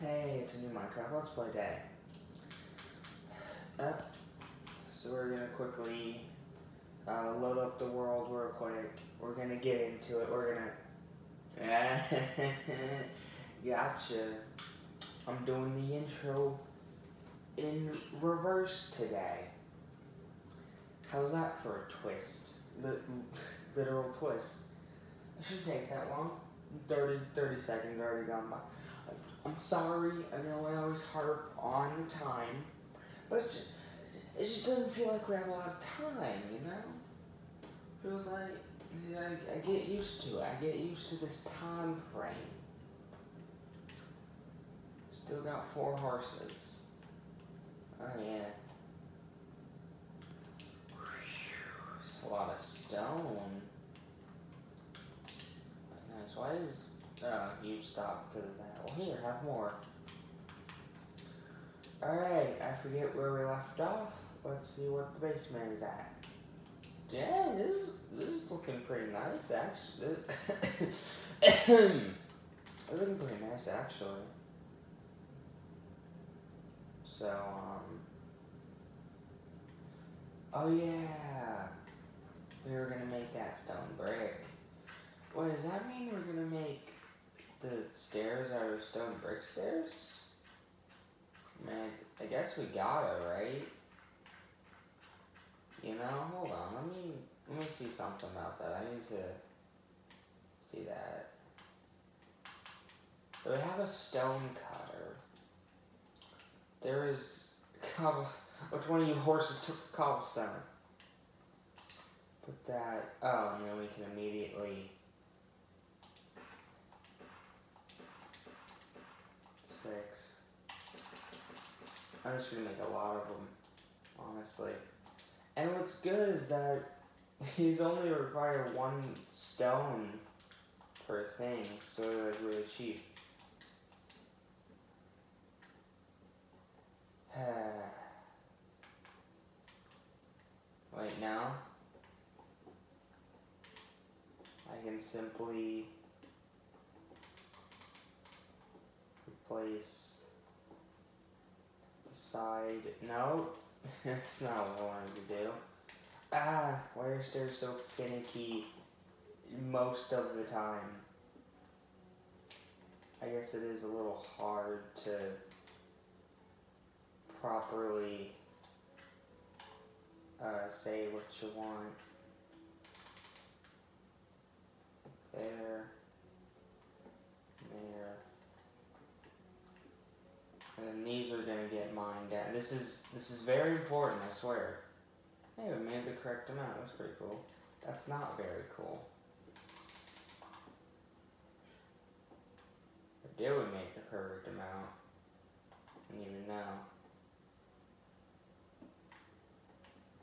Hey, it's a new Minecraft Let's Play day. Uh, so we're gonna quickly uh, load up the world real quick. We're gonna get into it. We're gonna. gotcha. I'm doing the intro in reverse today. How's that for a twist? The literal twist. It shouldn't take that long. 30, 30 seconds already gone by. I'm sorry, I know I always harp on the time, but it's just, it just doesn't feel like we have a lot of time, you know? Feels like I, I get used to it. I get used to this time frame. Still got four horses. Oh yeah. It's a lot of stone. Nice. Why is uh, you stop because of that? Well, here, have more. Alright, I forget where we left off. Let's see what the basement is at. Dang, this is, this is looking pretty nice, actually. it's looking pretty nice, actually. So, um... Oh, yeah! We were gonna make that stone brick. What does that mean we're gonna make the stairs are stone brick stairs? Man, I guess we gotta, right? You know, hold on, let me let me see something about that. I need to see that. So we have a stone cutter. There is cobble. Which one of you horses took the cobblestone? Put that. Oh, and then we can immediately six. I'm just gonna make a lot of them, honestly. And what's good is that these only require one stone per thing, so they're really cheap. right now I can simply place side. No, that's not what I wanted to do. Ah, why are stairs so finicky most of the time? I guess it is a little hard to properly uh, say what you want. There. There. And then these are gonna get mined down. This is this is very important, I swear. Hey, we made the correct amount. That's pretty cool. That's not very cool. Or did we make the perfect amount? I don't even know.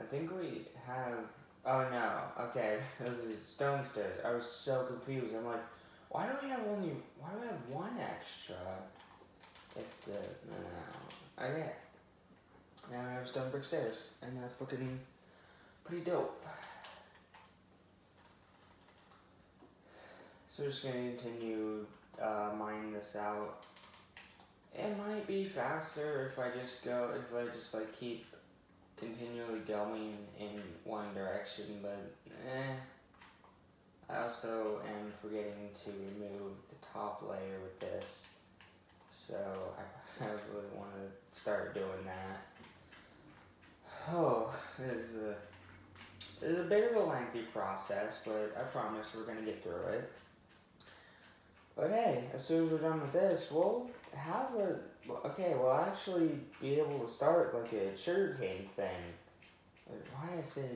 I think we have. Oh no. Okay, those are stone stairs. I was so confused. I'm like, why do we have only? Why do we have one extra? If the no, okay. Now I have stone brick stairs, and that's looking pretty dope. So just gonna continue uh, mining this out. It might be faster if I just go, if I just like keep continually going in one direction, but eh. I also am forgetting to remove the top layer with this. So I, really want to start doing that. Oh, is a, it's a bit of a lengthy process, but I promise we're going to get through it. But hey, as soon as we're done with this, we'll have a, okay, we'll actually be able to start like a sugarcane thing. Why did I say,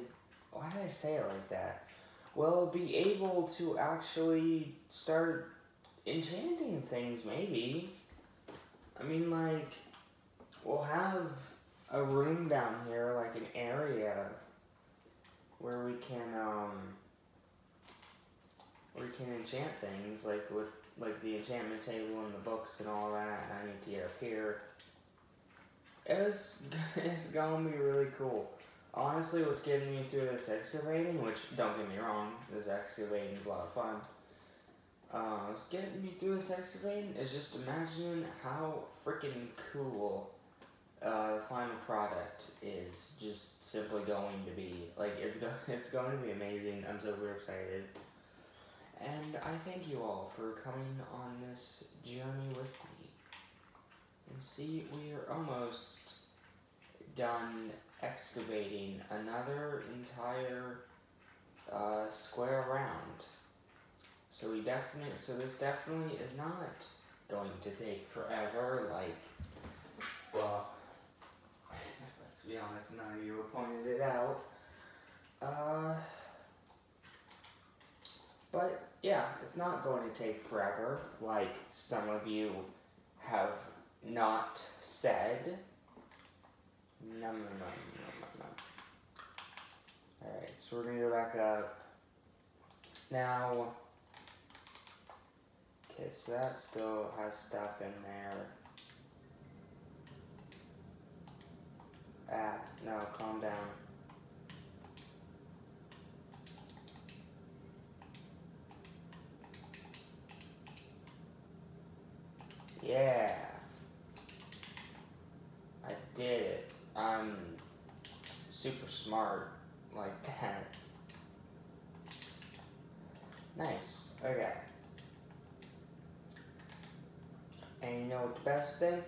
why did I say it like that? We'll be able to actually start enchanting things, maybe. I mean, like, we'll have a room down here, like an area where we can, um, where we can enchant things, like with, like the enchantment table and the books and all that, and I need to get up here. It's, it's gonna be really cool. Honestly, what's getting me through this excavating, which, don't get me wrong, this excavating is a lot of fun, uh, getting me through this excavating is just imagining how freaking cool uh, the final product is just simply going to be. Like, it's, go- it's going to be amazing. I'm super excited. And I thank you all for coming on this journey with me. And see, we are almost done excavating another entire uh, square round. So we definitely, so this definitely is not going to take forever. Like, well, let's be honest, none of you have pointed it out. Uh, but yeah, it's not going to take forever, like some of you have not said. No, no, no, no, no. Alright, so we're gonna go back up. Now, okay, so that still has stuff in there. Ah, no, calm down. Yeah. I did it. I'm super smart like that. Nice. Okay. And you know what the best thing?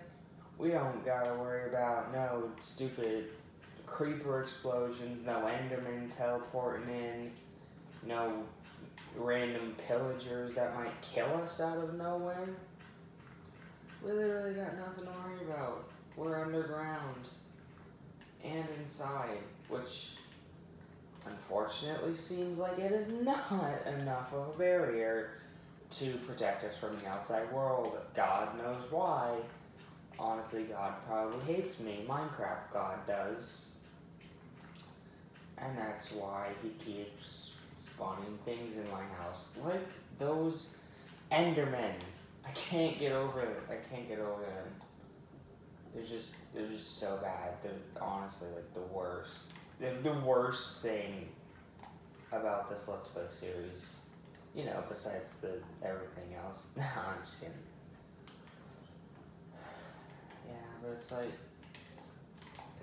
We don't gotta worry about no stupid creeper explosions, no endermen teleporting in, no random pillagers that might kill us out of nowhere. We literally got nothing to worry about. We're underground and inside, which unfortunately seems like it is not enough of a barrier to protect us from the outside world. God knows why. Honestly, God probably hates me. Minecraft God does. And that's why he keeps spawning things in my house. Like those Endermen. I can't get over it. I can't get over them. They're just they're just so bad. They're honestly like the worst. They're the worst thing about this Let's Play series. You know, besides the everything else. No, I'm just kidding. Yeah, but it's like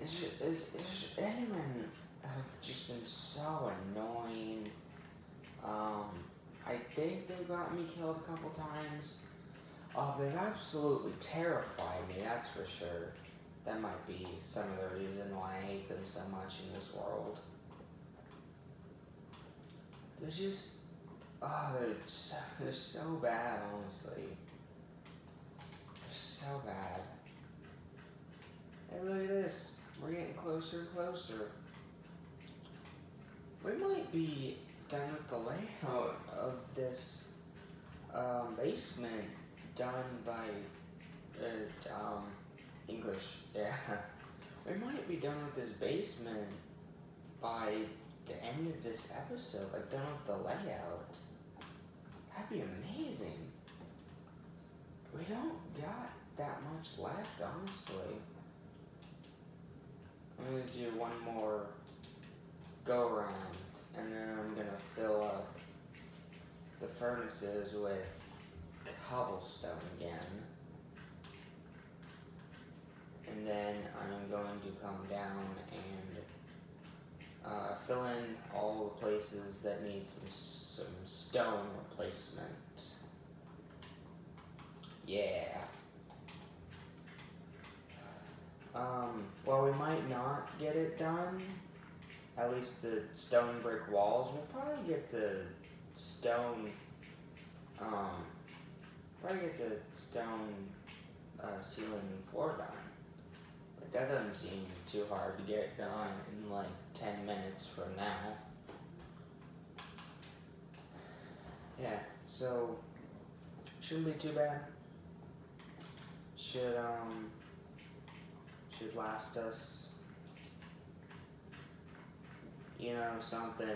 it's just, it's, it's just Endermen have just been so annoying. Um, I think they've gotten me killed a couple times. Oh, they've absolutely terrified me, that's for sure. That might be some of the reason why I hate them so much in this world. They're just, oh, they're so, they're so bad, honestly. They're so bad. Hey, look at this. We're getting closer and closer. We might be done with the layout of this um, basement done by uh, um, English. Yeah, we might be done with this basement by the end of this episode. Like done with the layout. That'd be amazing. We don't got that much left, honestly. I'm gonna do one more go around, and then I'm gonna fill up the furnaces with cobblestone again. And then I'm going to come down and uh, fill in all the places that need some some stone replacement. Yeah. Um, well, we might not get it done. At least the stone brick walls. We'll probably get the stone um, Probably get the stone uh, ceiling and floor done. That doesn't seem too hard to get done in like 10 minutes from now. Yeah, so shouldn't be too bad. Should um should last us you know something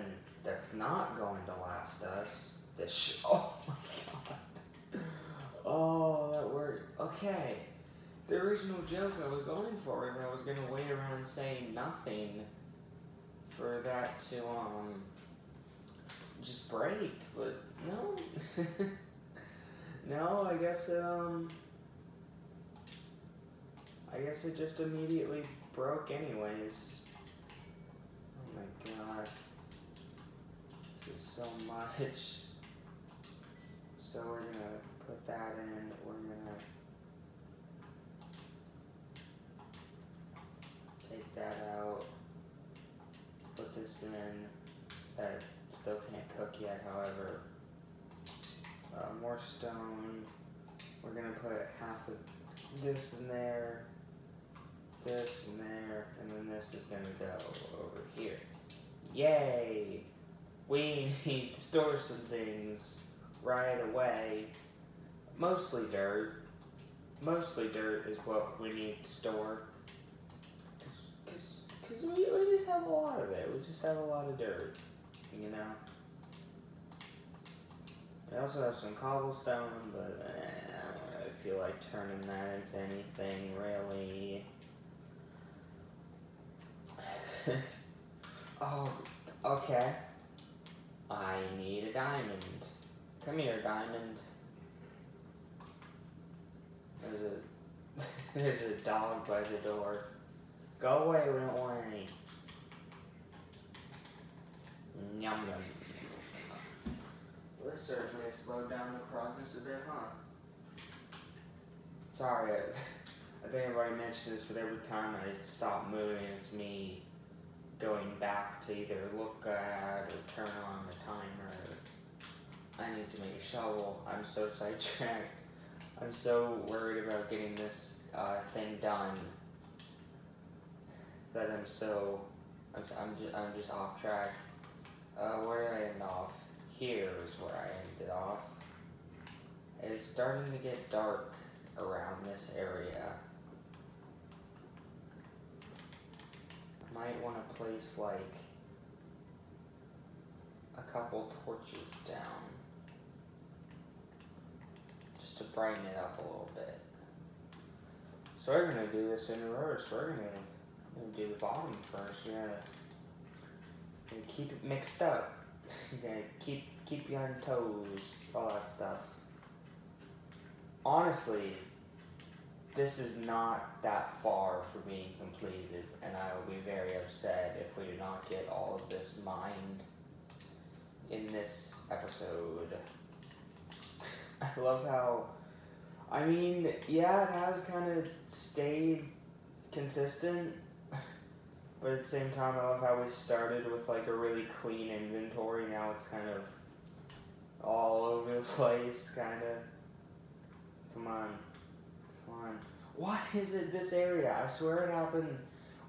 that's not going to last us. This sh- oh my god. Oh, that worked. Okay. The original joke I was going for is I was gonna wait around and say nothing for that to um just break, but no. no, I guess it, um. I guess it just immediately broke, anyways. Oh my god. This is so much. So we're gonna put that in. We're gonna take that out. Put this in. That still can't cook yet, however. Uh, more stone. We're gonna put half of this in there, this in there, and then this is gonna go over here. Yay! We need to store some things right away. Mostly dirt. Mostly dirt is what we need to store. Because cause we, we just have a lot of it. We just have a lot of dirt, you know? I also have some cobblestone, but eh, I don't really feel like turning that into anything really. oh, okay. I need a diamond. Come here, diamond. There's a there's a dog by the door. Go away, we don't want any. Yum yum. This certainly slowed down the progress a bit, huh? Sorry, I, I think I've already mentioned this, but every time I stop moving, it's me going back to either look at or turn on the timer. I need to make a shovel. I'm so sidetracked. I'm so worried about getting this uh, thing done that I'm so I'm I'm just, I'm just off track. Uh, where did I end off? Here is where I ended off. It's starting to get dark around this area. Might want to place like a couple torches down just to brighten it up a little bit. So we're gonna do this in reverse. We're gonna, gonna do the bottom first. We're gonna, gonna keep it mixed up. You're gonna keep keep you on toes, all that stuff. Honestly, this is not that far from being completed, and I will be very upset if we do not get all of this mined in this episode. I love how, I mean, yeah, it has kind of stayed consistent, but at the same time, I love how we started with like a really clean inventory. Now it's kind of all over the place, kind of. Come on. Come on. Why is it this area? I swear it happened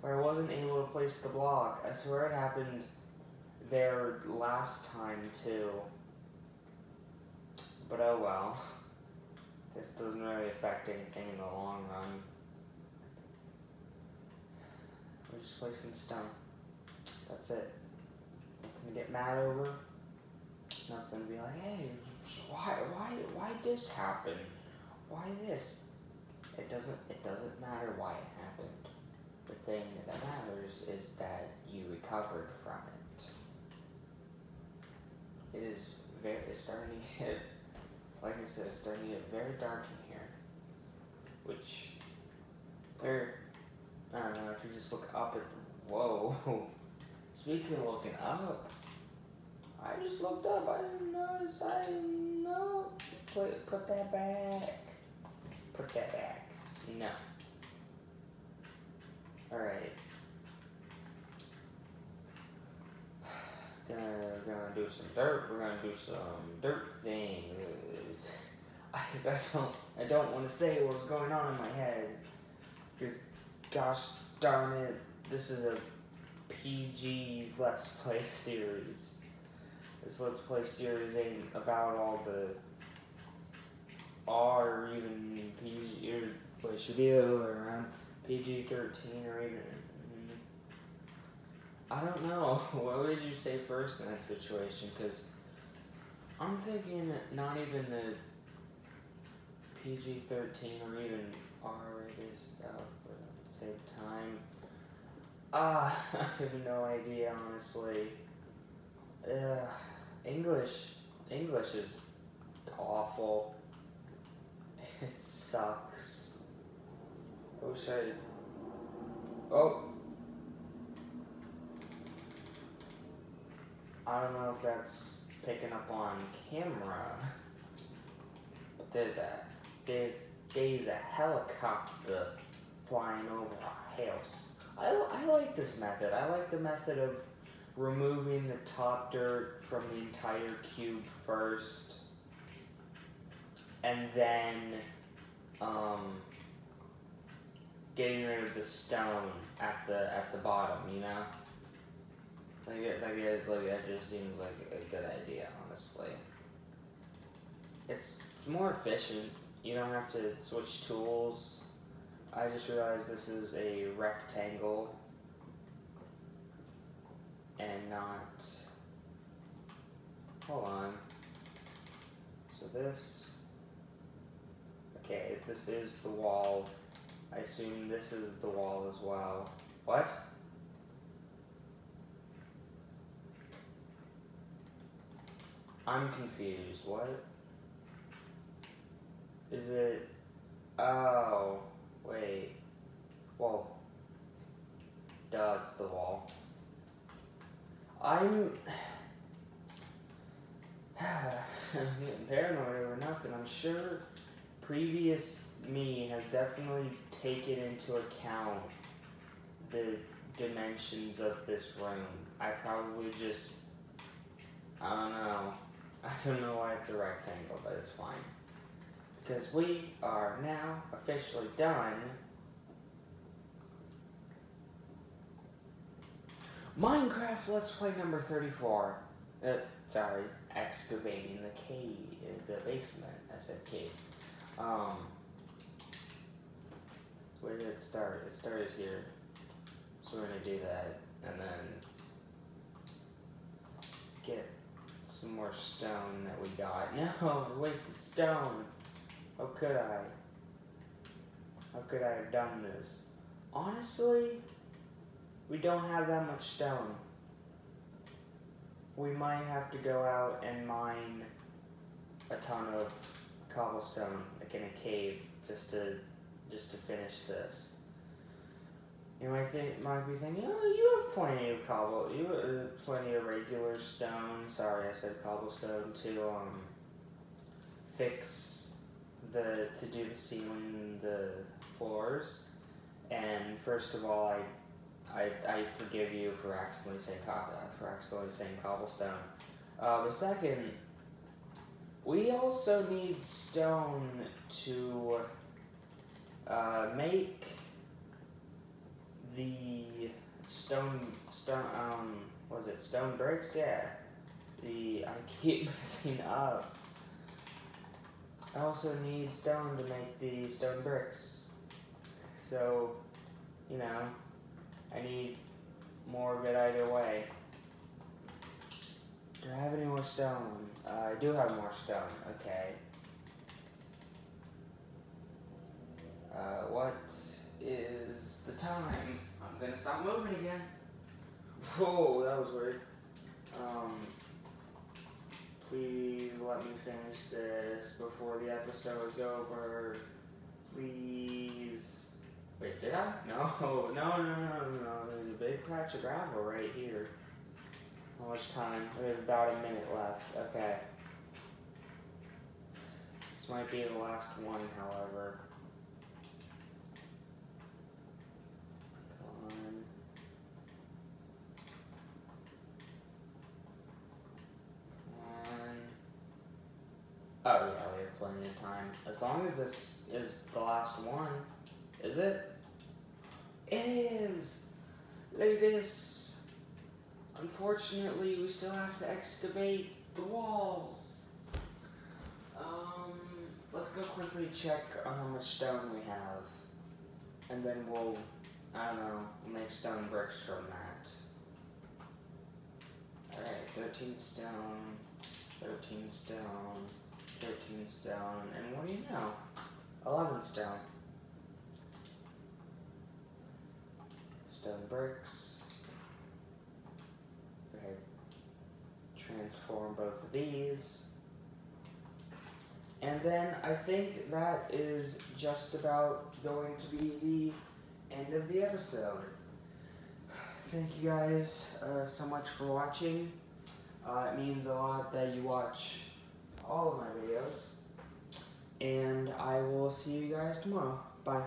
where I wasn't able to place the block. I swear it happened there last time too. But oh well. This doesn't really affect anything in the long run. Just placing stone. That's it. Nothing to get mad over. Nothing to be like, hey, why, why, why this happen? Why this? It doesn't. It doesn't matter why it happened. The thing that matters is that you recovered from it. It is very. It's starting to get. Like I said, it's starting to get very dark in here. Which. There. I don't know if you just look up at. Whoa. Speaking of looking up, I just looked up. I didn't notice. I didn't know. Put put that back. Put that back. No. Alright. Gonna, gonna do some dirt. We're gonna do some dirt thing. I, I don't, I don't want to say what's going on in my head. Because, gosh darn it, this is a PG Let's Play series. This Let's Play series ain't about all the R or even PG or what should be around PG thirteen or even. mm, I don't know. What would you say first in that situation? Because I'm thinking not even the PG thirteen or even R rated stuff, same time, ah, I have no idea honestly. Ugh, English, English is awful. It sucks. I wish I. Oh! I don't know if that's picking up on camera. But there's a there's there's a helicopter flying over our house. I, I like this method. I like the method of removing the top dirt from the entire cube first and then um, getting rid of the stone at the at the bottom, you know? Like it, like it, like it just seems like a good idea, honestly. It's it's more efficient. You don't have to switch tools. I just realized this is a rectangle and not. Hold on. So this. Okay, this is the wall. I assume this is the wall as well. What? I'm confused. What? Is it. Oh. Wait. Whoa. Duh, it's the wall. I'm. I'm getting paranoid over nothing. I'm sure previous me has definitely taken into account the dimensions of this room. I probably just. I don't know. I don't know why it's a rectangle, but it's fine. Because we are now officially done. Minecraft Let's Play number 34. Uh, sorry, excavating the cave, in the basement. I said cave. Um, where did it start? It started here. So we're gonna do that, and then get some more stone that we got. No, wasted stone. How could I? How could I have done this? Honestly, we don't have that much stone. We might have to go out and mine a ton of cobblestone, like in a cave, just to just to finish this. You might think, might be thinking, oh, you have plenty of cobble, you have uh, plenty of regular stone. Sorry, I said cobblestone to um fix the to do the ceiling, the floors. And first of all, I I, I forgive you for accidentally saying uh, for accidentally saying cobblestone. Uh, second, we also need stone to uh, make the stone stone um was it stone bricks? Yeah. The I keep messing up. I also need stone to make the stone bricks. So, you know, I need more of it either way. Do I have any more stone? Uh, I do have more stone. Okay. Uh, what is the time? I'm gonna stop moving again. Whoa, that was weird. Um, please let me finish this before the episode's over. Please. Wait, did I? No, no, no, no, no, no. There's a big patch of gravel right here. How much time? We have about a minute left. Okay. This might be the last one, however. Come on. Come on. Oh yeah, we have plenty of time. As long as this is the last one. Is it? It is! This. Unfortunately, we still have to excavate the walls. Um, let's go quickly check on how much stone we have. And then we'll, I don't know, make stone bricks from that. Alright, 13 stone, 13 stone, 13's down, and what do you know? 11's down. Stone bricks. Okay. Transform both of these. And then I think that is just about going to be the end of the episode. Thank you guys uh, so much for watching. Uh, it means a lot that you watch all of my videos. And I will see you guys tomorrow. Bye.